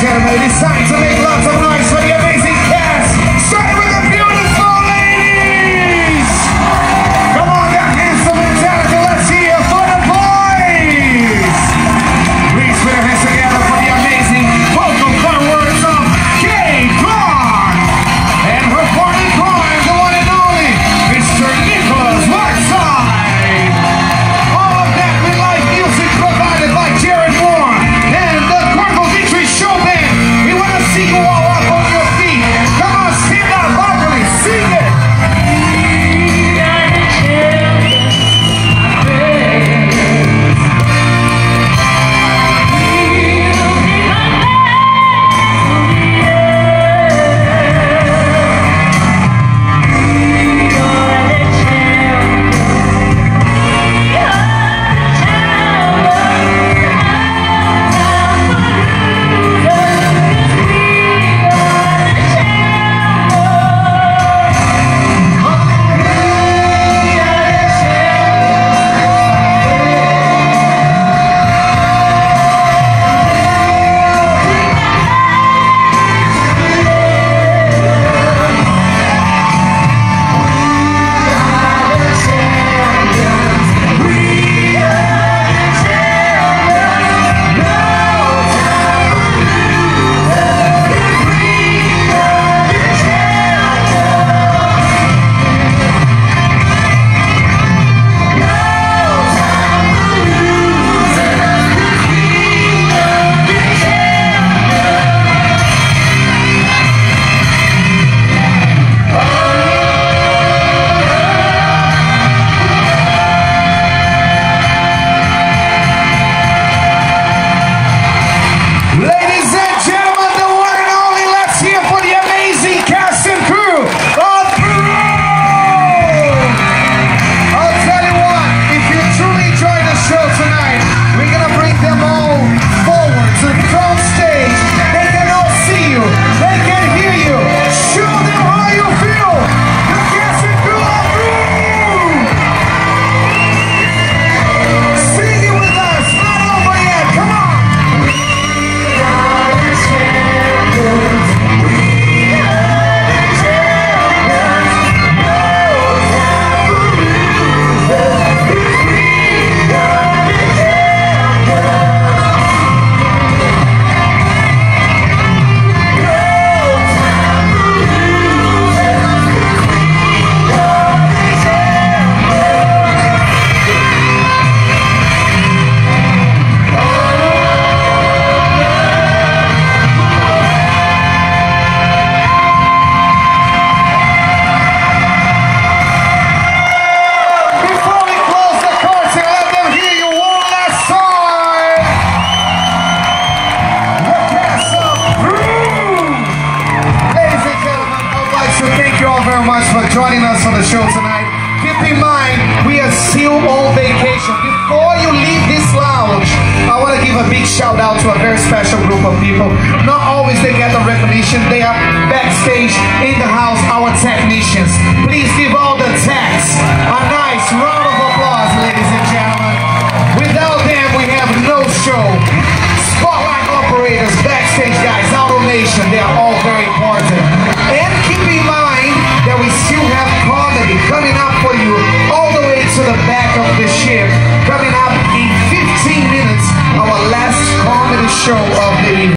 gentlemen, it is time to make love. you on vacation. Before you leave this lounge, I want to give a big shout out to a very special group of people. Not always they get the recognition. They are backstage in the house, our technicians. of the ship Coming up in 15 minutes, our last comedy show of the evening.